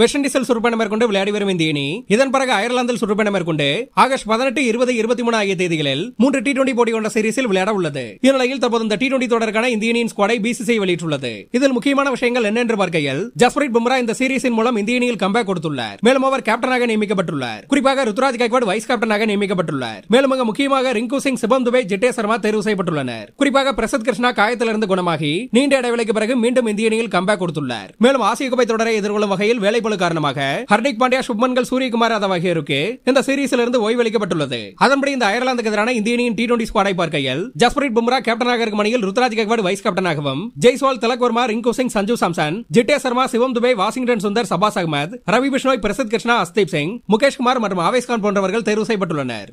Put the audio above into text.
West இண்டீஸில் சுற்றுப்பயணம் மேற்கொண்டு விளையாடி வரும் இந்திய அணி. இதன் பிறகு அயர்லாந்தில் சுற்றுப்பயணம் மேற்கொண்டு ஆகஸ்ட் பதினெட்டு இருபது இருபத்தி மூணு ஆகிய தேதிகளில் மூன்று டி டுவெண்டி போட்டி கொண்ட சீரீஸில் விளையாட உள்ளது. இந்நிலையில் தற்போது இந்த டி டுவெண்டி தொடருக்கான இந்திய அணியின் ஸ்குவாடை பிசிசிஐ வெளியிட்டுள்ளது. இதில் முக்கியமான விஷயங்கள் என்ன என்று பார்க்கையில் ஜஸ்பிரீத் பும்ரா இந்த சீரீஸின் மூலம் இந்திய அணியில் கம்பேக் கொடுத்துள்ளார். மேலும் அவர் கேப்டனாக நியமிக்கப்பட்டுள்ளார். குறிப்பாக ருத்ராஜ் கைக்வாட் வைஸ் கேப்டனாக நியமிக்கப்பட்டுள்ளார். மேலும் அங்கு முக்கியமாக ரிங்கு சிங் சிவம் துபே ஜிட்டே சர்மா தேர்வு செய்யப்பட்டுள்ளனர். குறிப்பாக பிரசாத் கிருஷ்ணா காயத்திலிருந்து குணமாகி நீண்ட இடைவெளிக்கு பிறகு மீண்டும் இந்திய அணியில் கம்பேக் கொடுத்துள்ளார். மேலும் ஆசிய கோப்பை தொடரை எதிர்கொள்ளும் வகையில் வேலை வேலைப்பளு காரணமாக ஹர்திக் பாண்டியா சுப்மன்கள் சூரியகுமார் யாதவ் ஆகியோருக்கு இந்த சீரீஸில் இருந்து ஓய்வளிக்கப்பட்டுள்ளது. அதன்படி இந்த அயர்லாந்துக்கு எதிரான இந்திய அணியின் டி டுவெண்டி ஸ்குவாடை பார்க்கையில் ஜஸ்பிரீத் பும்ரா கேப்டனாக இருக்கும் அணியில் ருத்ராஜ் கெக்வாட் வைஸ் கேப்டனாகவும் ஜெய்ஸ்வால் திலக் ரிங்கு சிங் சஞ்சு சாம்சன் ஜிட்டே சர்மா சிவம் துபே வாஷிங்டன் சுந்தர் சபாஸ் அகமது ரவி பிஷ்ணோய் பிரசத் கிருஷ்ணா அஸ்தீப் சிங் முகேஷ் குமார் மற்றும் ஆவேஷ்கான் போன்றவர்கள் தேர்வு செய்யப்பட்டுள்ளனர்.